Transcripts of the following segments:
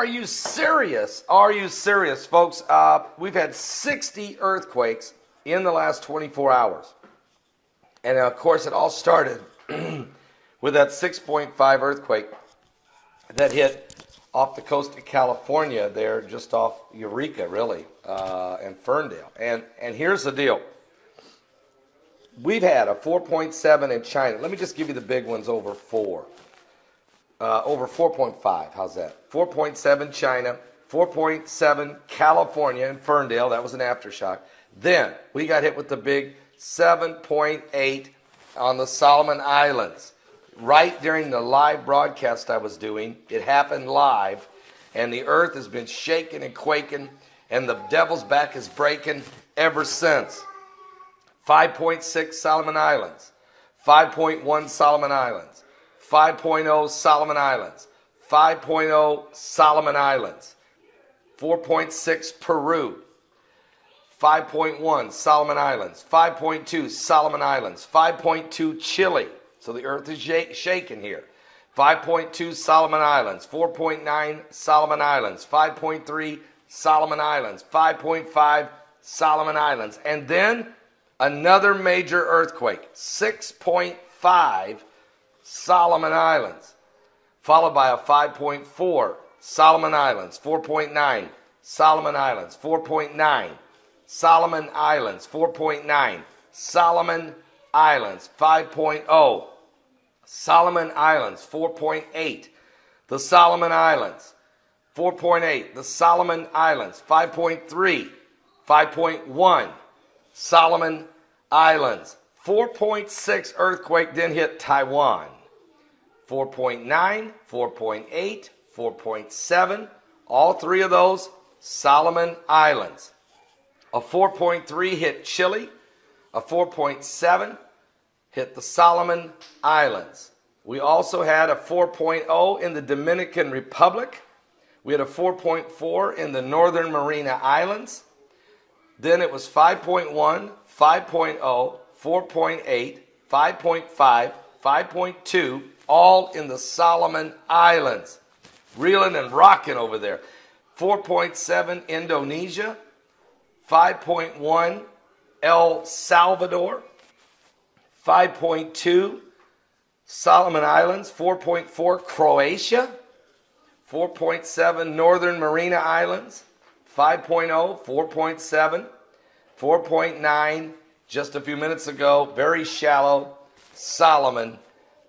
Are you serious? Are you serious, folks? Uh, we've had 60 earthquakes in the last 24 hours. And of course, it all started with that 6.5 earthquake that hit off the coast of California, there just off Eureka, really, uh, and Ferndale. And, and here's the deal we've had a 4.7 in China. Let me just give you the big ones over 4. Uh, over 4.5. How's that? 4.7 China, 4.7 California and Ferndale. That was an aftershock. Then we got hit with the big 7.8 on the Solomon Islands. Right during the live broadcast I was doing, it happened live, and the earth has been shaking and quaking, and the devil's back is breaking ever since. 5.6 Solomon Islands, 5.1 Solomon Islands, 5.0 Solomon Islands, 5.0 Solomon Islands, 4.6 Peru, 5.1 Solomon Islands, 5.2 Solomon Islands, 5.2 Chile. So the earth is shaking here. 5.2 Solomon Islands, 4.9 Solomon Islands, 5.3 Solomon Islands, 5.5 Solomon Islands. And then another major earthquake, 6.5 Solomon Islands, followed by a 5.4 Solomon Islands, 4.9 Solomon Islands, 4.9 Solomon Islands, 4.9 Solomon Islands, 5.0 Solomon Islands, 4.8 the Solomon Islands, 4.8 the Solomon Islands, 5.3 5.1 Solomon Islands. 4.6 earthquake then hit Taiwan. 4.9, 4.8, 4.7, all three of those Solomon Islands. A 4.3 hit Chile. A 4.7 hit the Solomon Islands. We also had a 4.0 in the Dominican Republic. We had a 4.4 in the Northern Mariana Islands. Then it was 5.1, 5.0, 4.8, 5.5, 5.2, all in the Solomon Islands. Reeling and rocking over there. 4.7 Indonesia, 5.1 El Salvador, 5.2 Solomon Islands, 4.4 Croatia, 4.7 Northern Mariana Islands, 5.0, 4.7, 4.9, just a few minutes ago, very shallow, Solomon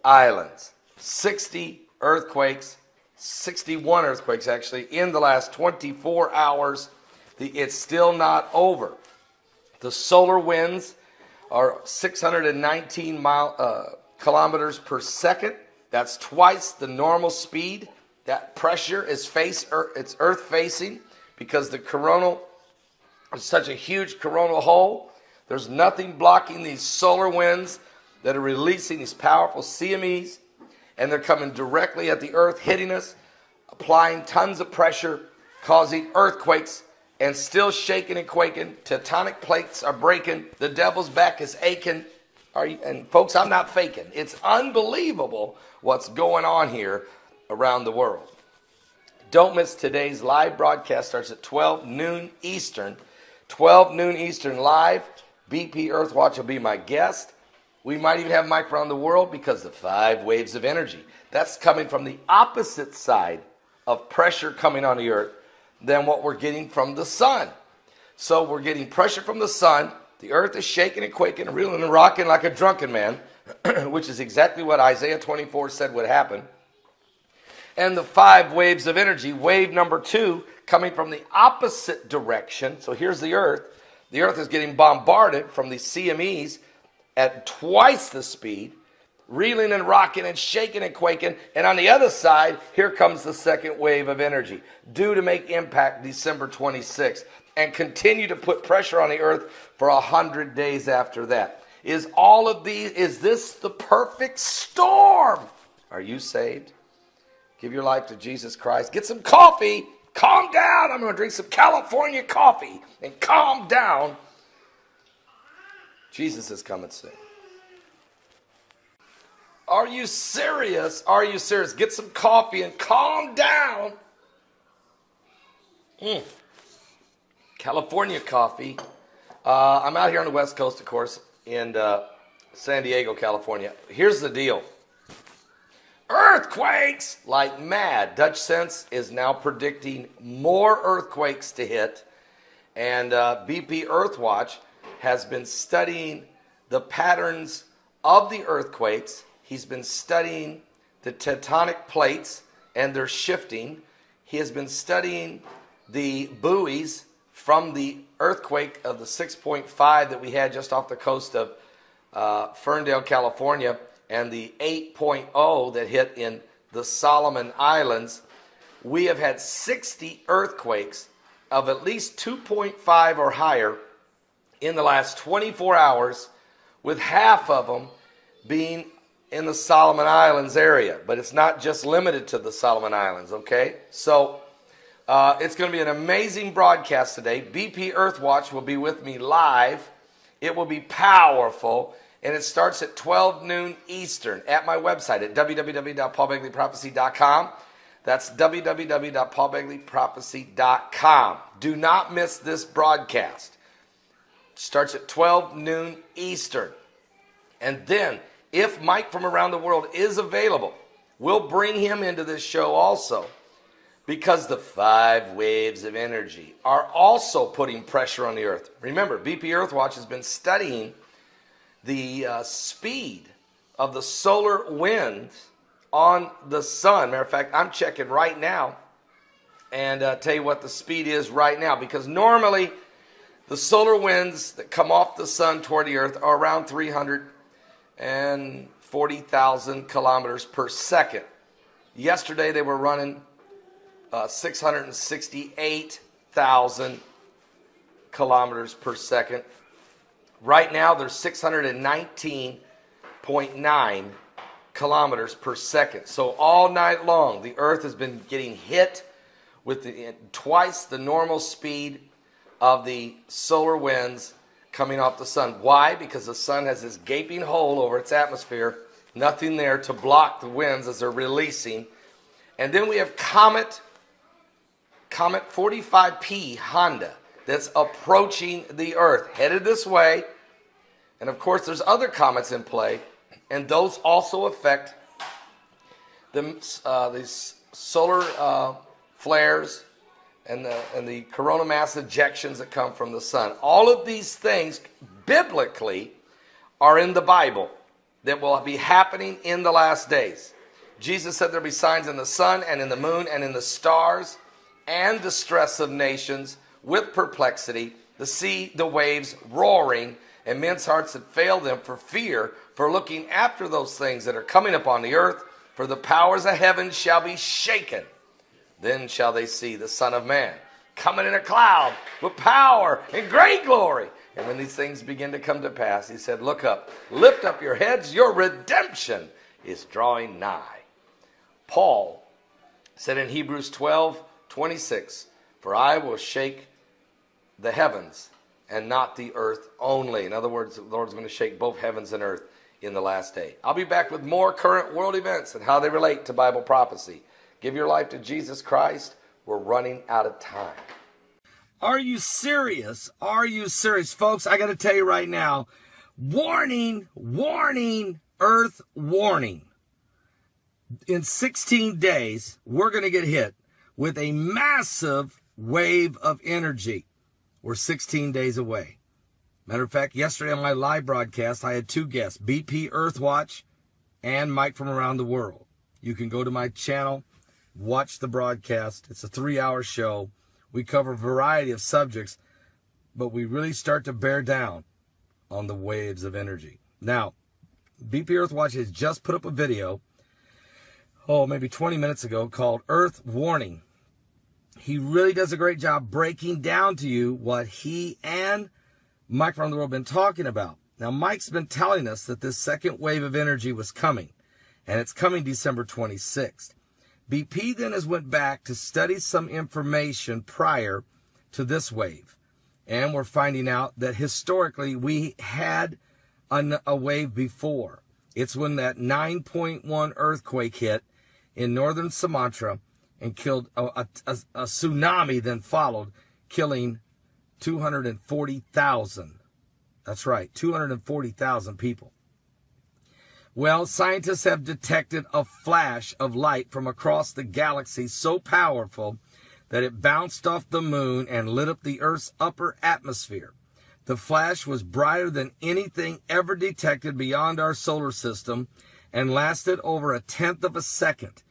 Islands. 60 earthquakes, 61 earthquakes actually, in the last 24 hours. The, it's still not over. The solar winds are 619 mile, uh, kilometers per second. That's twice the normal speed. That pressure is face, it's earth facing because the coronal is such a huge coronal hole. There's nothing blocking these solar winds that are releasing these powerful CMEs, and they're coming directly at the earth, hitting us, applying tons of pressure, causing earthquakes, and still shaking and quaking. Tectonic plates are breaking. The devil's back is aching. You, and folks, I'm not faking. It's unbelievable what's going on here around the world. Don't miss today's live broadcast. Starts at 12 noon Eastern. 12 noon Eastern live. BP Earthwatch will be my guest. We might even have Mike around the world because the five waves of energy. That's coming from the opposite side of pressure coming on the earth than what we're getting from the sun. So we're getting pressure from the sun. The earth is shaking and quaking and reeling and rocking like a drunken man, which is exactly what Isaiah 24 said would happen and the five waves of energy. Wave number two coming from the opposite direction. So here's the Earth. The Earth is getting bombarded from the CMEs at twice the speed, reeling and rocking and shaking and quaking. And on the other side, here comes the second wave of energy, due to make impact December 26th and continue to put pressure on the Earth for a hundred days after that. Is all of these, is this the perfect storm? Are you saved? Give your life to Jesus Christ. Get some coffee. Calm down. I'm going to drink some California coffee and calm down. Jesus is coming soon. Are you serious? Are you serious? Get some coffee and calm down. Mm. California coffee. Uh, I'm out here on the West Coast, of course, in uh, San Diego, California. Here's the deal earthquakes like mad. Dutchsinse is now predicting more earthquakes to hit. And uh, BP Earthwatch has been studying the patterns of the earthquakes. He's been studying the tectonic plates and their shifting. He has been studying the buoys from the earthquake of the 6.5 that we had just off the coast of uh, Ferndale, California, and the 8.0 that hit in the Solomon Islands. We have had 60 earthquakes of at least 2.5 or higher in the last 24 hours, with half of them being in the Solomon Islands area. But it's not just limited to the Solomon Islands, okay? So uh, it's going to be an amazing broadcast today. BP Earthwatch will be with me live. It will be powerful. And it starts at 12 noon Eastern at my website at www.paulbegleyprophecy.com. That's www.paulbegleyprophecy.com. Do not miss this broadcast. It starts at 12 noon Eastern. And then, if Mike from around the world is available, we'll bring him into this show also because the five waves of energy are also putting pressure on the earth. Remember, BP Earthwatch has been studying the uh, speed of the solar wind on the sun. Matter of fact, I'm checking right now and uh, tell you what the speed is right now because normally the solar winds that come off the sun toward the earth are around 340,000 kilometers per second. Yesterday they were running uh, 668,000 kilometers per second. Right now they're 619.9 kilometers per second. So all night long, the Earth has been getting hit with the, twice the normal speed of the solar winds coming off the sun. Why? Because the sun has this gaping hole over its atmosphere, nothing there to block the winds as they're releasing. And then we have Comet, Comet 45P Honda that's approaching the Earth, headed this way. And of course, there's other comets in play and those also affect the, uh, these solar uh, flares and the, and the coronal mass ejections that come from the sun. All of these things, biblically, are in the Bible that will be happening in the last days. Jesus said there'll be signs in the sun and in the moon and in the stars and distress of nations with perplexity, the sea, the waves roaring, and men's hearts that fail them for fear for looking after those things that are coming upon the earth, for the powers of heaven shall be shaken. Then shall they see the Son of Man coming in a cloud with power and great glory. And when these things begin to come to pass, he said, Look up, lift up your heads, your redemption is drawing nigh. Paul said in Hebrews 12 26, For I will shake the heavens and not the earth only. In other words, the Lord's going to shake both heavens and earth in the last day. I'll be back with more current world events and how they relate to Bible prophecy. Give your life to Jesus Christ. We're running out of time. Are you serious? Are you serious? Folks, I got to tell you right now warning, warning, earth warning. In 16 days, we're going to get hit with a massive wave of energy. We're 16 days away. Matter of fact, yesterday on my live broadcast, I had two guests BP Earthwatch and Mike from around the world. You can go to my channel, watch the broadcast. It's a three hour show. We cover a variety of subjects, but we really start to bear down on the waves of energy. Now, BP Earthwatch has just put up a video, oh, maybe 20 minutes ago, called Earth Warning. He really does a great job breaking down to you what he and Mike from the world have been talking about. Now, Mike's been telling us that this second wave of energy was coming, and it's coming December 26th. BP then has went back to study some information prior to this wave, and we're finding out that historically we had an, a wave before. It's when that 9.1 earthquake hit in northern Sumatra, and killed a, a, a tsunami then followed, killing 240,000. That's right, 240,000 people. Well, scientists have detected a flash of light from across the galaxy so powerful that it bounced off the moon and lit up the Earth's upper atmosphere. The flash was brighter than anything ever detected beyond our solar system and lasted over a tenth of a second.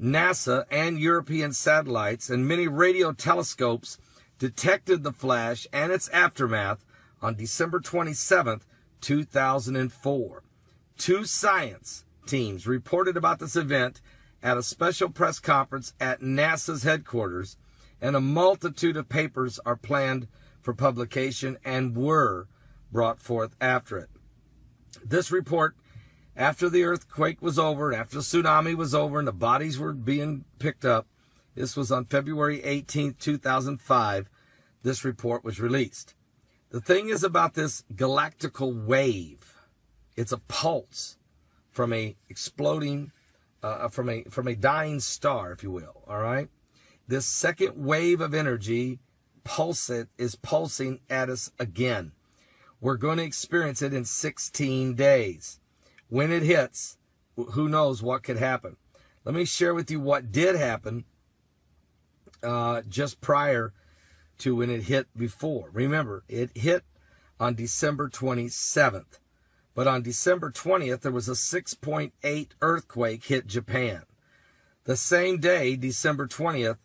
NASA and European satellites and many radio telescopes detected the flash and its aftermath on December 27, 2004. Two science teams reported about this event at a special press conference at NASA's headquarters, and a multitude of papers are planned for publication and were brought forth after it. This report, after the earthquake was over, after the tsunami was over, and the bodies were being picked up, this was on February 18, 2005. This report was released. The thing is about this galactical wave. It's a pulse from a exploding, uh, from a from a dying star, if you will. All right. This second wave of energy pulsate is pulsing at us again. We're going to experience it in 16 days. When it hits, who knows what could happen. Let me share with you what did happen uh, just prior to when it hit before. Remember, it hit on December 27th. But on December 20th, there was a 6.8 earthquake hit Japan. The same day, December 20th,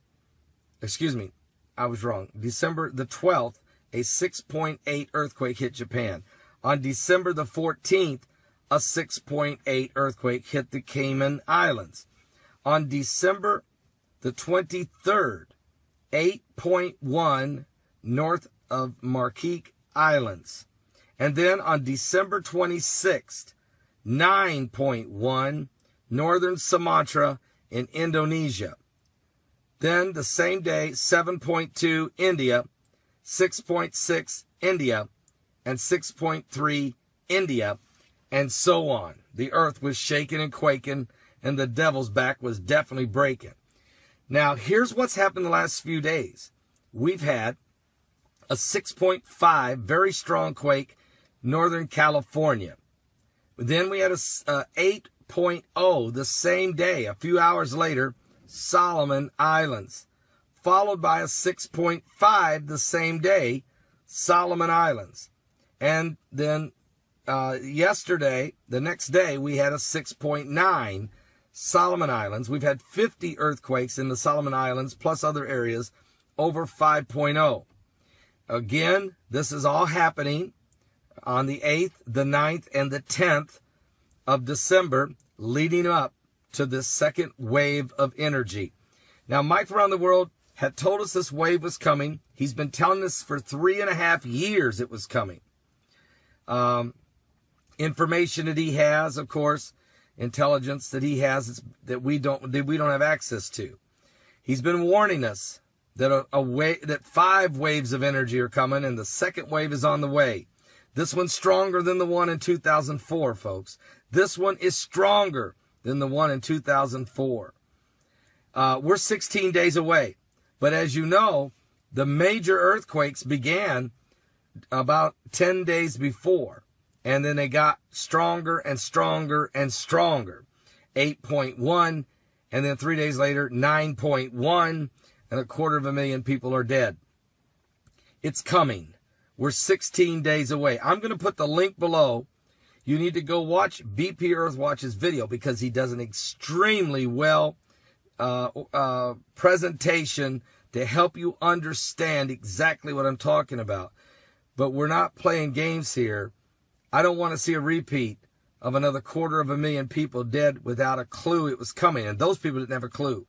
excuse me, I was wrong. December the 12th, a 6.8 earthquake hit Japan. On December the 14th, a 6.8 earthquake hit the Cayman Islands. On December the 23rd, 8.1 north of Marquise Islands. And then on December 26th, 9.1 northern Sumatra in Indonesia. Then the same day, 7.2 India, 6.6 India, and 6.3 India, and so on. The earth was shaking and quaking, and the devil's back was definitely breaking. Now, here's what's happened the last few days. We've had a 6.5 very strong quake, Northern California. Then we had a, a uh, 8.0 the same day, a few hours later, Solomon Islands, followed by a 6.5 the same day, Solomon Islands. And then uh, yesterday, the next day, we had a 6.9 Solomon Islands. We've had 50 earthquakes in the Solomon Islands plus other areas over 5.0. Again, this is all happening on the 8th, the 9th, and the 10th of December, leading up to this second wave of energy. Now, Mike around the world had told us this wave was coming. He's been telling us for three and a half years it was coming. Um, information that he has, of course, intelligence that he has that we don't that we don't have access to. He's been warning us that a, a way that five waves of energy are coming and the second wave is on the way. This one's stronger than the one in 2004, folks. This one is stronger than the one in 2004. Uh, we're 16 days away. But as you know, the major earthquakes began about 10 days before. And then they got stronger and stronger and stronger. 8.1, and then three days later, 9.1, and a quarter of a million people are dead. It's coming. We're 16 days away. I'm going to put the link below. You need to go watch BP Earthwatch's video because he does an extremely well uh, uh, presentation to help you understand exactly what I'm talking about. But we're not playing games here. I don't want to see a repeat of another quarter of a million people dead without a clue it was coming. And those people didn't have a clue.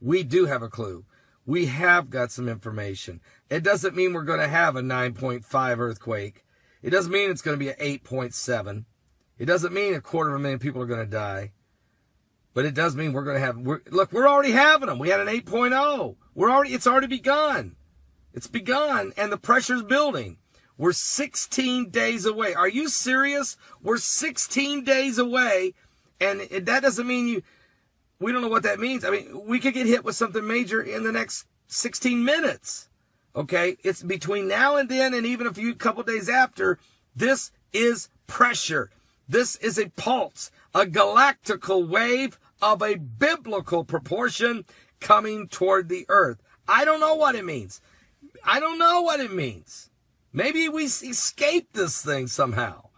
We do have a clue. We have got some information. It doesn't mean we're going to have a 9.5 earthquake. It doesn't mean it's going to be an 8.7. It doesn't mean a quarter of a million people are going to die. But it does mean we're going to have, we're, look, we're already having them. We had an 8.0. We're already, it's already begun. It's begun and the pressure's building. We're 16 days away. Are you serious? We're 16 days away. And that doesn't mean you, we don't know what that means. I mean, we could get hit with something major in the next 16 minutes. Okay? It's between now and then and even a few couple days after. This is pressure. This is a pulse, a galactical wave of a biblical proportion coming toward the earth. I don't know what it means. I don't know what it means. Maybe we escape this thing somehow.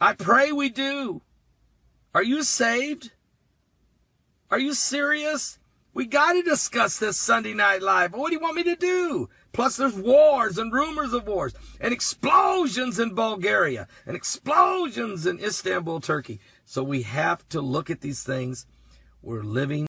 I pray we do. Are you saved? Are you serious? We got to discuss this Sunday Night Live. What do you want me to do? Plus, there's wars and rumors of wars and explosions in Bulgaria and explosions in Istanbul, Turkey. So we have to look at these things. We're living